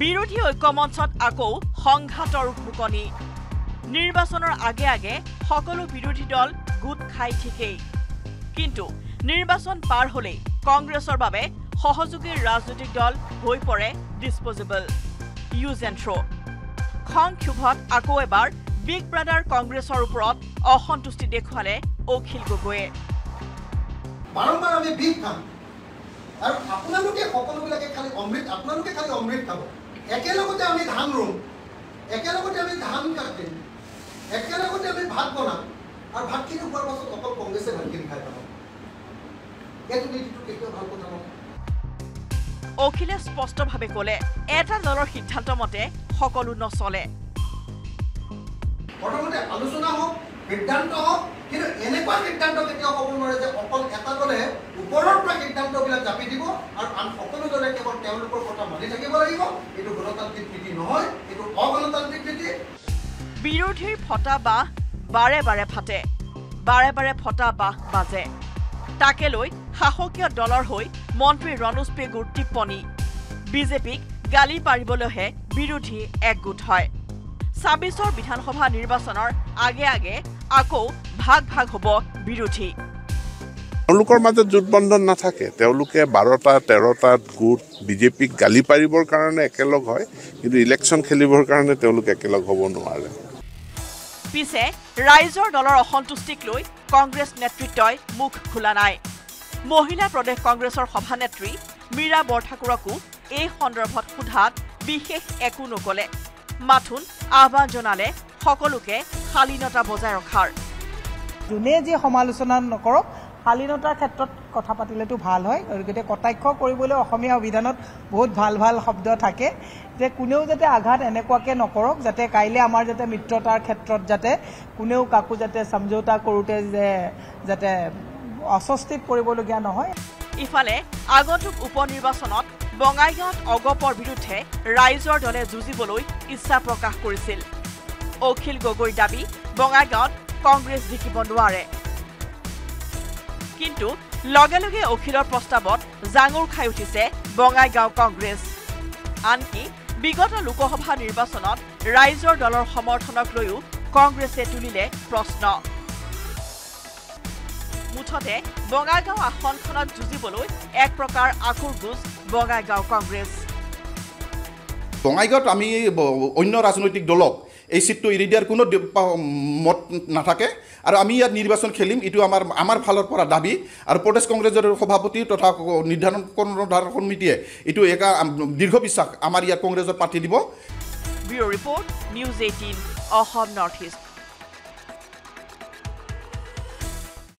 বিৰোধী ঐক্যমঞ্চত আকৌ সংঘাতৰ ভুকনি নিৰ্বাচনৰ আগে আগে সকলো বিৰোধী দল গোট খাই ঠিকেই। কিন্তু নিৰ্বাচন পাৰ হলেই কংগ্ৰেছৰ বাবে সহযোগী ৰাজনৈতিক দল হৈ পৰে ডিছপজেবল ইউজ এণ্ড থ্ৰ খং ক্ষোভত আকৌ এবাৰ বিগ ব্ৰাদাৰ কংগ্ৰেছৰ ওপৰত অসন্তুষ্টি দেখুৱালে অখিল গগৈয়ে। আৰু আপোনালোকে সকলোবিলাকে খালি অমৃত আপোনালোকে খালি অমৃত খাব। একেলগতে আমি ধান ৰুম একেলগতে আমি ধান কাটিম একেলগতে আমি ভাত বনাম আৰু ভাতখিনি খোৱাৰ পাছত অকল কংগ্ৰেছে ভাতখিনি খাই পাব এইটো নীতিটো কেতিয়াও ভাল কথা নহয়। অখিলে স্পষ্টভাৱে ক'লে এটা দলৰ সিদ্ধান্ত মতে সকলো নচলে। প্ৰথমতে আলোচনা হওক সিদ্ধান্ত হওক কিন্তু এনেকুৱা সিদ্ধান্ত কেতিয়াও হ'ব নোৱাৰে যে অকল এটা দলে ওপৰৰ পৰা সিদ্ধান্তবিলাক জাপি দিব আৰু আন সকলো তেওঁলোকৰ কথা মানি থাকিব লাগিব। এইটো গণতান্ত্ৰিক নীতি নহয় এইটো অগণতান্ত্ৰিক নীতি। বিৰোধীৰ ফটা বাঁহ বাৰে বাৰে ফাটে বাৰে বাৰে ফটা বাঁহ বাজে। তাকে লৈ শাসকীয় দলৰ হৈ মন্ত্ৰী ৰণোজ পেগুৰ টিপ্পনী। বিজেপিক গালি পাৰিবলৈহে বিৰোধী একগোট হয়। ছাব্বিছৰ বিধানসভা নিৰ্বাচনৰ আগে আগে আকৌ ভাগ ভাগ হ'ব বিৰোধী। তেওঁলোকৰ মাজত জোটবন্ধন নাথাকে। তেওঁলোকে বাৰটা তেৰটাত গোট বিজেপিক গালি পাৰিবৰ কাৰণে একেলগ হয় কিন্তু ইলেকশ্যন খেলিবৰ কাৰণে তেওঁলোক একেলগ হ'ব নোৱাৰে। পিছে ৰাইজৰ দলৰ অসন্তুষ্টিক লৈ কংগ্ৰেছ নেতৃত্বই মুখ খোলা নাই। মহিলা প্ৰদেশ কংগ্ৰেছৰ সভানেত্ৰী মীৰা বৰঠাকুৰকো এই সন্দৰ্ভত সোধাত বিশেষ একো নকলে। মাথোন আহ্বান জনালে সকলোকে শালীনতা বজাই ৰখাৰ। যোনে যি সমালোচনা নকৰক শালীনতাৰ ক্ষেত্ৰত কথা পাতিলেতো ভাল হয়। গতিকে কটাক্ষ কৰিবলৈ অসমীয়া অভিধানত বহুত ভাল ভাল শব্দ থাকে। যে কোনেও যাতে আঘাত এনেকুৱাকৈ নকৰক যাতে কাইলৈ আমাৰ যাতে মিত্ৰতাৰ ক্ষেত্ৰত যাতে কোনেও কাকো যাতে সমঝৌতা কৰোঁতে যে যাতে অস্বস্তিত পৰিবলগীয়া নহয়। ইফালে আগন্তুক উপ নিৰ্বাচনত বঙাইগাঁৱত অগপৰ বিৰুদ্ধে ৰাইজৰ দলে যুঁজিবলৈ ইচ্ছা প্ৰকাশ কৰিছিল। অখিল গগৈৰ দাবী বঙাইগাঁৱত কংগ্ৰেছ জিকিব নোৱাৰে। কিন্তু লগে লগে অখিলৰ প্ৰস্তাৱত জাঙুৰ খাই উঠিছে বঙাইগাঁও কংগ্ৰেছ। আনকি বিগত লোকসভা নিৰ্বাচনত ৰাইজৰ দলৰ সমৰ্থনক লৈও কংগ্ৰেছে তুলিলে প্ৰশ্ন। মুঠতে বঙাইগাঁও আসনখনত যুঁজিবলৈ এক প্ৰকাৰ আকুৰ গোজ বঙাইগাঁও কংগ্ৰেছ। বঙাইগাঁৱত আমি অন্য ৰাজনৈতিক দলক এই চিটটো এৰি দিয়াৰ কোনো মত নাথাকে। আৰু আমি ইয়াত নিৰ্বাচন খেলিম এইটো আমাৰ আমাৰ ফালৰ পৰা দাবী। আৰু প্ৰদেশ কংগ্ৰেছৰ সভাপতি তথা নিৰ্ধাৰণ সমিতিয়ে এইটো একা দীৰ্ঘ বিশ্বাস আমাৰ ইয়াত কংগ্ৰেছৰ প্ৰাৰ্থী দিব। Bureau report news eighteen Assam north east